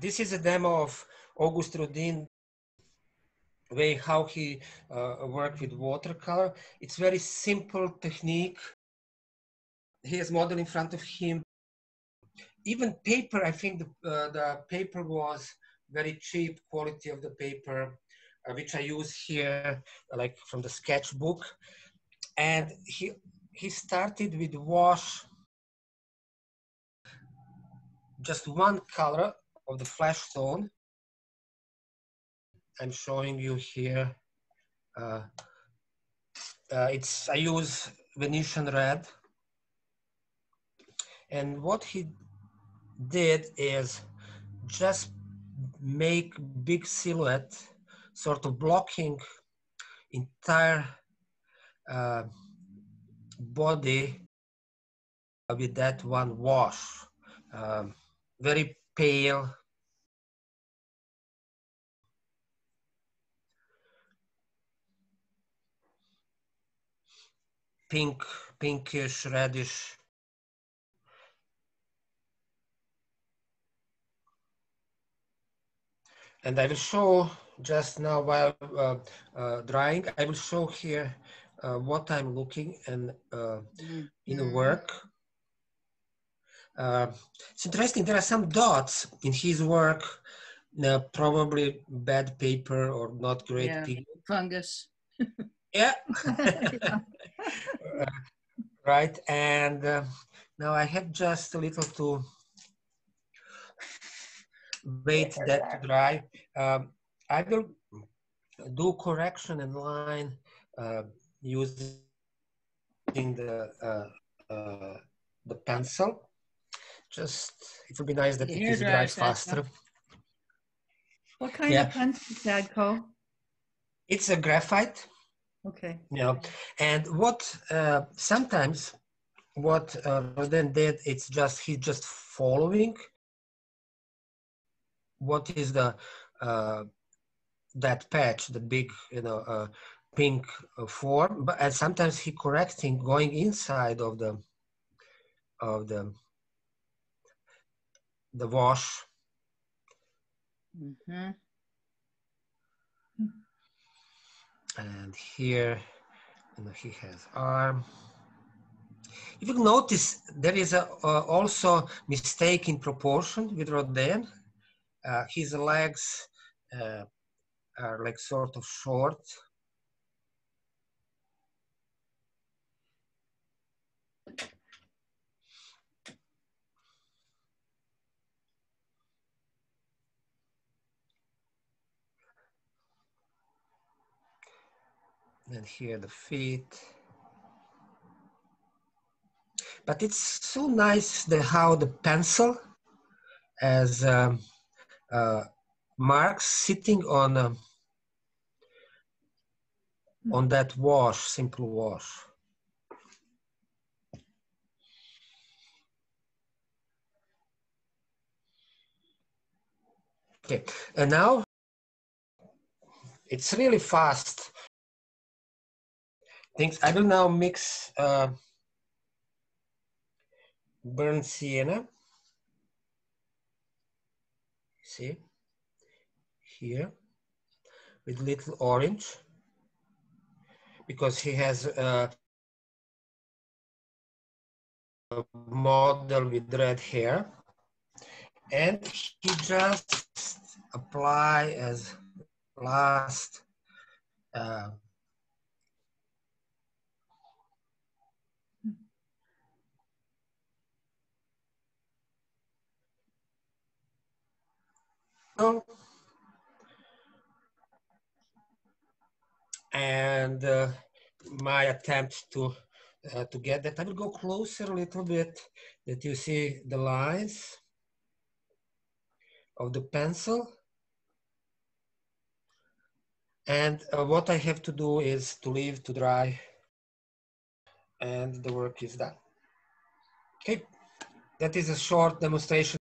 this is a demo of Auguste Rodin way how he uh, worked with watercolor. It's very simple technique. He has model in front of him. Even paper, I think the, uh, the paper was very cheap quality of the paper, uh, which I use here, like from the sketchbook. And he, he started with wash, just one color of the flesh tone I'm showing you here. Uh, uh, it's I use Venetian red. And what he did is just make big silhouette, sort of blocking entire uh, body with that one wash. Um, very pale, pink, pinkish, reddish. And I will show just now while uh, uh, drying, I will show here uh, what I'm looking and in the work. Uh, it's interesting, there are some dots in his work, probably bad paper or not great yeah, fungus. yeah. right? And uh, now I have just a little to wait that to dry. Um, I will do correction in line uh, using the uh, uh, the pencil. Just it would be nice that it is dry faster. What kind yeah. of pencil, Sadko? It's a graphite. Okay. Yeah, and what uh, sometimes what uh, Rodin did, it's just he's just following what is the uh, that patch, the big you know uh, pink uh, form, but and sometimes he correcting going inside of the of the the wash. Mm -hmm. And here he has arm. If you notice, there is a, uh, also mistake in proportion with Rodin. Uh, his legs uh, are like sort of short. And here the feet. But it's so nice the how the pencil as um, uh, marks sitting on uh, on that wash, simple wash. Okay, and now it's really fast things. I will now mix uh, burnt sienna. See here with little orange because he has a model with red hair and he just apply as last uh, and uh, my attempt to uh, to get that. I will go closer a little bit that you see the lines of the pencil. And uh, what I have to do is to leave to dry and the work is done. Okay, that is a short demonstration